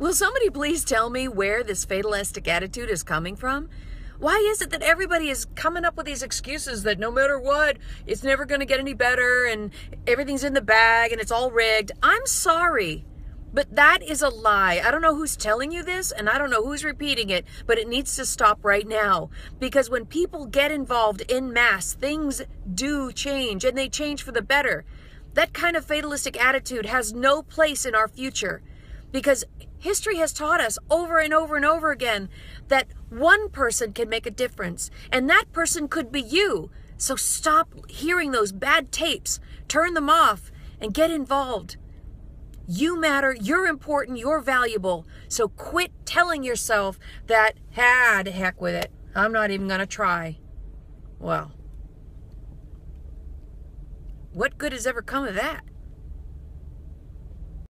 Will somebody please tell me where this fatalistic attitude is coming from? Why is it that everybody is coming up with these excuses that no matter what, it's never going to get any better and everything's in the bag and it's all rigged? I'm sorry. But that is a lie. I don't know who's telling you this and I don't know who's repeating it, but it needs to stop right now. Because when people get involved in mass, things do change and they change for the better. That kind of fatalistic attitude has no place in our future because history has taught us over and over and over again that one person can make a difference and that person could be you. So stop hearing those bad tapes, turn them off, and get involved. You matter, you're important, you're valuable. So quit telling yourself that, ah, to heck with it. I'm not even going to try. Well, what good has ever come of that?